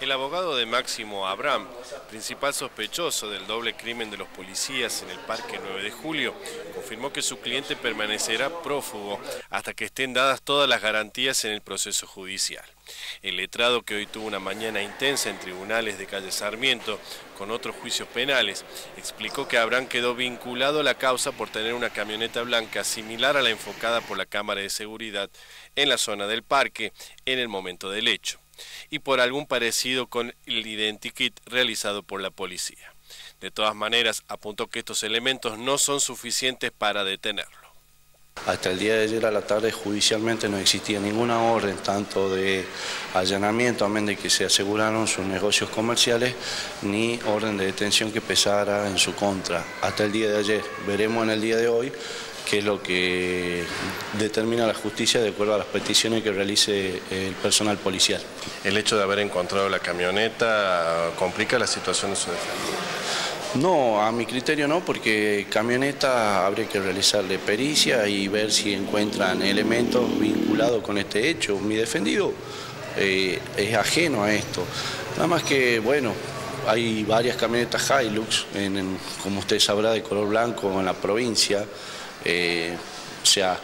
El abogado de Máximo Abraham, principal sospechoso del doble crimen de los policías en el Parque 9 de Julio, confirmó que su cliente permanecerá prófugo hasta que estén dadas todas las garantías en el proceso judicial. El letrado que hoy tuvo una mañana intensa en tribunales de calle Sarmiento con otros juicios penales, explicó que Abraham quedó vinculado a la causa por tener una camioneta blanca similar a la enfocada por la cámara de seguridad en la zona del parque en el momento del hecho y por algún parecido con el identikit realizado por la policía. De todas maneras, apuntó que estos elementos no son suficientes para detenerlo. Hasta el día de ayer a la tarde judicialmente no existía ninguna orden, tanto de allanamiento, a menos de que se aseguraron sus negocios comerciales, ni orden de detención que pesara en su contra. Hasta el día de ayer. Veremos en el día de hoy que es lo que determina la justicia de acuerdo a las peticiones que realice el personal policial. ¿El hecho de haber encontrado la camioneta complica la situación de su defensa? No, a mi criterio no, porque camioneta habría que realizarle pericia y ver si encuentran elementos vinculados con este hecho. Mi defendido eh, es ajeno a esto. Nada más que, bueno, hay varias camionetas Hilux, como usted sabrá, de color blanco en la provincia. Eh, o sea,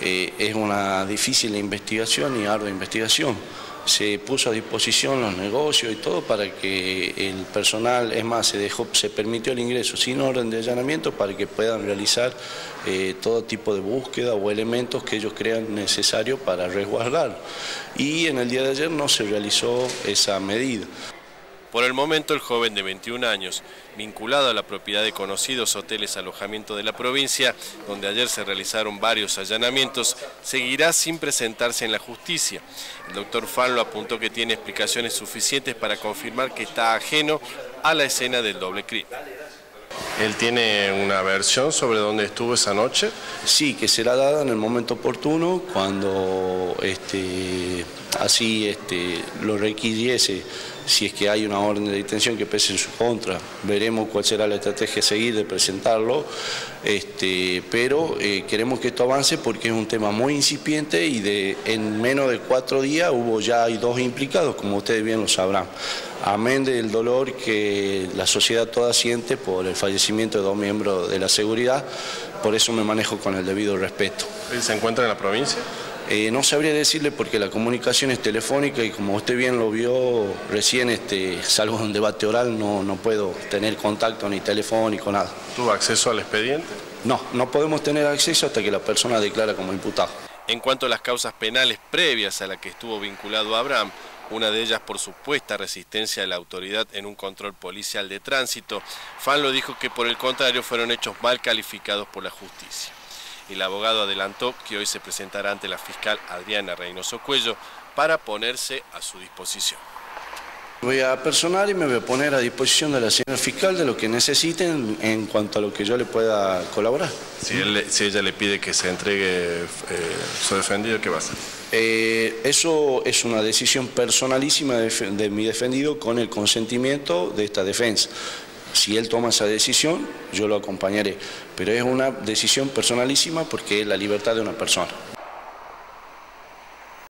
eh, es una difícil investigación y ardua investigación. Se puso a disposición los negocios y todo para que el personal, es más, se, dejó, se permitió el ingreso sin orden de allanamiento para que puedan realizar eh, todo tipo de búsqueda o elementos que ellos crean necesarios para resguardar. Y en el día de ayer no se realizó esa medida. Por el momento, el joven de 21 años, vinculado a la propiedad de conocidos hoteles alojamiento de la provincia, donde ayer se realizaron varios allanamientos, seguirá sin presentarse en la justicia. El doctor Fan lo apuntó que tiene explicaciones suficientes para confirmar que está ajeno a la escena del doble crimen. ¿Él tiene una versión sobre dónde estuvo esa noche? Sí, que será dada en el momento oportuno, cuando este, así este, lo requiriese si es que hay una orden de detención que pese en su contra. Veremos cuál será la estrategia a seguir de presentarlo, este, pero eh, queremos que esto avance porque es un tema muy incipiente y de, en menos de cuatro días hubo ya hay dos implicados, como ustedes bien lo sabrán. Amén del dolor que la sociedad toda siente por el fallecimiento de dos miembros de la seguridad, por eso me manejo con el debido respeto. ¿Se encuentra en la provincia? Eh, no sabría decirle porque la comunicación es telefónica y como usted bien lo vio recién, este, salvo en un debate oral, no, no puedo tener contacto ni telefónico, nada. ¿Tuvo acceso al expediente? No, no podemos tener acceso hasta que la persona declara como imputado. En cuanto a las causas penales previas a la que estuvo vinculado Abraham, una de ellas por supuesta resistencia de la autoridad en un control policial de tránsito, Fan lo dijo que por el contrario fueron hechos mal calificados por la justicia. El abogado adelantó que hoy se presentará ante la fiscal Adriana Reynoso Cuello para ponerse a su disposición. Voy a personal y me voy a poner a disposición de la señora fiscal de lo que necesiten en cuanto a lo que yo le pueda colaborar. Si, ella le pide que se entregue eh, su defendido, ¿qué va a hacer? Eh, eso es una decisión personalísima de mi defendido con el consentimiento de esta defensa. Si él toma esa decisión, yo lo acompañaré, pero es una decisión personalísima porque es la libertad de una persona.